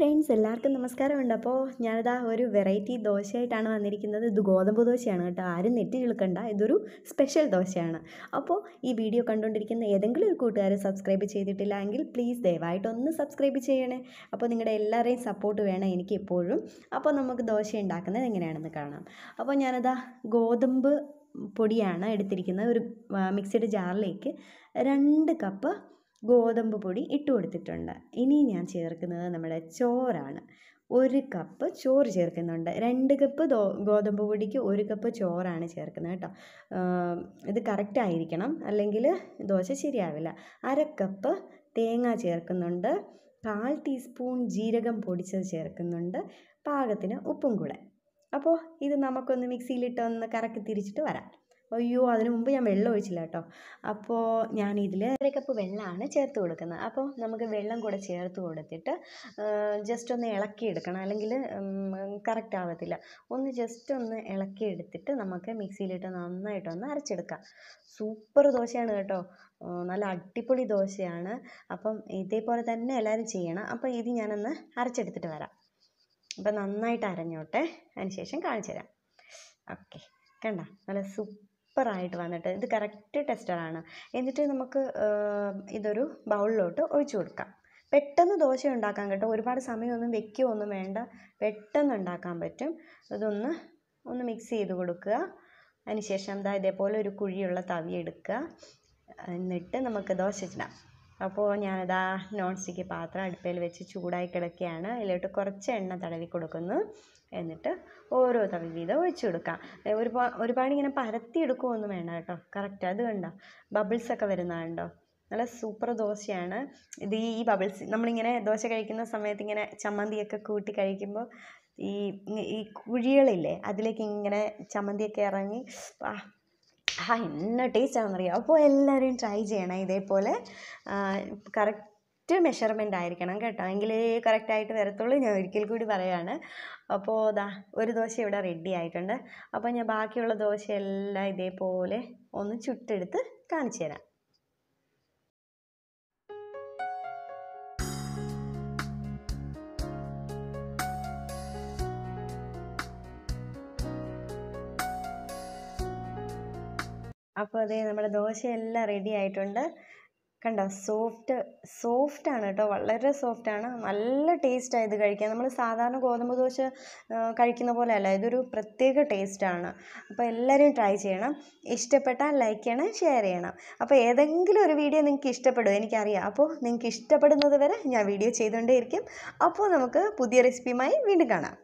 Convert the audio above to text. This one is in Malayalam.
ഫ്രണ്ട്സ് എല്ലാവർക്കും നമസ്കാരമുണ്ട്. അപ്പോൾ ഞാനിതാ ഒരു വെറൈറ്റി ദോശയായിട്ടാണ് വന്നിരിക്കുന്നത്. ഇത് ഗോതമ്പ് ദോശയാണ് കേട്ടോ. ആരും നെറ്റി ചിളുക്കണ്ട ഇതൊരു സ്പെഷ്യൽ ദോശയാണ്. അപ്പോൾ ഈ വീഡിയോ കണ്ടുകൊണ്ടിരിക്കുന്ന ഏതെങ്കിലും ഒരു കൂട്ടുകാർ സബ്സ്ക്രൈബ് ചെയ്തിട്ടില്ല എങ്കിൽ പ്ലീസ് ദയവായിട്ടൊന്ന് സബ്സ്ക്രൈബ് ചെയ്യണേ. അപ്പോൾ നിങ്ങളുടെ എല്ലാവരെയും സപ്പോർട്ട് വേണം എനിക്ക് എപ്പോഴും. അപ്പോൾ നമുക്ക് ദോശ ഉണ്ടാക്കുന്നത് എങ്ങനെയാണെന്ന് കാണാം. അപ്പോൾ ഞാനിതാ ഗോതമ്പ് പൊടിയാണ് എടുത്തിരിക്കുന്നത്. ഒരു മിക്സിയുടെ ജാറിലേക്ക് രണ്ട് കപ്പ് ഗോതമ്പ് പൊടി ഇട്ട് കൊടുത്തിട്ടുണ്ട്. ഇനി ഞാൻ ചേർക്കുന്നത് നമ്മുടെ ചോറാണ്. ഒരു കപ്പ് ചോറ് ചേർക്കുന്നുണ്ട്. രണ്ട് കപ്പ് ദോ ഗോതമ്പ് പൊടിക്ക് ഒരു കപ്പ് ചോറാണ് ചേർക്കുന്നത് കേട്ടോ. ഇത് കറക്റ്റ് ആയിരിക്കണം. അല്ലെങ്കിൽ ദോശ ശരിയാവില്ല. അര കപ്പ് തേങ്ങ ചേർക്കുന്നുണ്ട്. കാൽ ടീസ്പൂൺ ജീരകം പൊടിച്ചത് ചേർക്കുന്നുണ്ട്. പാകത്തിന് ഉപ്പും കൂടെ. അപ്പോൾ ഇത് നമുക്കൊന്ന് മിക്സിയിലിട്ടൊന്ന് കറക്കി തിരിച്ചിട്ട് വരാം. അയ്യോ അതിനു മുമ്പ് ഞാൻ വെള്ളം ഒഴിച്ചില്ല കേട്ടോ. അപ്പോൾ ഞാൻ ഇതിൽ അര കപ്പ് വെള്ളമാണ് ചേർത്ത് കൊടുക്കുന്നത്. അപ്പോൾ നമുക്ക് വെള്ളം കൂടെ ചേർത്ത് കൊടുത്തിട്ട് ജസ്റ്റ് ഒന്ന് ഇളക്കി എടുക്കണം. അല്ലെങ്കിൽ കറക്റ്റ് ആവത്തില്ല. ഒന്ന് ജസ്റ്റ് ഒന്ന് ഇളക്കി എടുത്തിട്ട് നമുക്ക് മിക്സിയിലിട്ട് നന്നായിട്ടൊന്ന് അരച്ചെടുക്കാം. സൂപ്പർ ദോശയാണ് കേട്ടോ. നല്ല അടിപൊളി ദോശയാണ്. അപ്പം ഇതേപോലെ തന്നെ എല്ലാവരും ചെയ്യണം. അപ്പോൾ ഇത് ഞാനൊന്ന് അരച്ചെടുത്തിട്ട് വരാം. അപ്പം നന്നായിട്ട് അരഞ്ഞോട്ടെ. അതിന് ശേഷം കാണിച്ചു തരാം. ഓക്കെ കണ്ട? നല്ല സൂപ്പറായിട്ട് വന്നിട്ട് ഇത് കറക്റ്റ് ടെസ്റ്ററാണ് എന്നിട്ട് നമുക്ക് ഇതൊരു ബൗളിലോട്ട് ഒഴിച്ചു കൊടുക്കാം. പെട്ടെന്ന് ദോശ ഉണ്ടാക്കാൻ കേട്ടോ ഒരുപാട് സമയമൊന്നും വെക്കുകയൊന്നും വേണ്ട. പെട്ടെന്ന് ഉണ്ടാക്കാൻ പറ്റും. ഇതൊന്ന് ഒന്ന് മിക്സ് ചെയ്ത് കൊടുക്കുക. അതിനുശേഷം എന്താ ഇതേപോലെ ഒരു കുഴിയുള്ള തവി എടുക്കുക. എന്നിട്ട് നമുക്ക് ദോശ ഇടാം. അപ്പോൾ ഞാനിതാ നോൺ സ്റ്റിക്ക് പാത്രം അടുപ്പയിൽ വെച്ച് ചൂടായി കിടക്കുകയാണ് അതിലോട്ട് കുറച്ച് എണ്ണ തടവി കൊടുക്കുന്നു. എന്നിട്ട് ഓരോ തവി വീതം ഒഴിച്ചു കൊടുക്കാം. ഒരുപാട് ഒരുപാട് ഇങ്ങനെ പരത്തി എടുക്കുകയൊന്നും വേണ്ട കേട്ടോ. കറക്റ്റ് അത് കണ്ടോ? ബബിൾസ് ഒക്കെ വരുന്നതുണ്ടോ നല്ല സൂപ്പർ ദോശയാണ്. ഇത് ഈ ബബിൾസ് നമ്മളിങ്ങനെ ദോശ കഴിക്കുന്ന സമയത്ത് ഇങ്ങനെ ചമ്മന്തിയൊക്കെ കൂട്ടി കഴിക്കുമ്പോൾ ഈ ഈ കുഴികളില്ലേ അതിലേക്ക് ഇങ്ങനെ ചമ്മന്തിയൊക്കെ ഇറങ്ങി ആ എന്ന ടേസ്റ്റാണെന്നറിയാം അപ്പോൾ എല്ലാവരും ട്രൈ ചെയ്യണം ഇതേപോലെ കറക്റ്റ് മെഷർമെന്റ് ആയിരിക്കണം കേട്ടോ. എങ്കിലേ കറക്റ്റായിട്ട് വരത്തുള്ളൂ ഞാൻ ഒരിക്കൽ കൂടി പറയാണ്. അപ്പോൾ ദാ ഒരു ദോശ ഇവിടെ റെഡി ആയിട്ടുണ്ട്. അപ്പോൾ ഞാൻ ബാക്കിയുള്ള ദോശയെല്ലാം ഇതേപോലെ ഒന്ന് ചുട്ടെടുത്ത് കാണിച്ചു തരാം അപ്പോൾ അതേ നമ്മുടെ ദോശയെല്ലാം റെഡി ആയിട്ടുണ്ട്. കണ്ടോ സോഫ്റ്റ് സോഫ്റ്റ് ആണ് കേട്ടോ വളരെ സോഫ്റ്റ് ആണ്. നല്ല ടേസ്റ്റാണ് ഇത് കഴിക്കാൻ. നമ്മൾ സാധാരണ ഗോതമ്പ് ദോശ കഴിക്കുന്ന പോലെ അല്ല ഇതൊരു പ്രത്യേക ടേസ്റ്റാണ് അപ്പോൾ എല്ലാവരും ട്രൈ ചെയ്യണം. ഇഷ്ടപ്പെട്ടാൽ ലൈക്ക് ചെയ്യണം ഷെയർ ചെയ്യണം. അപ്പോൾ ഏതെങ്കിലും ഒരു വീഡിയോ നിങ്ങൾക്ക് ഇഷ്ടപ്പെടും എനിക്കറിയാം. അപ്പോൾ നിങ്ങൾക്ക് ഇഷ്ടപ്പെടുന്നത് വരെ ഞാൻ വീഡിയോ ചെയ്തുകൊണ്ടേയിരിക്കും. അപ്പോൾ നമുക്ക് പുതിയ റെസിപ്പിയുമായി വീണ്ടും കാണാം.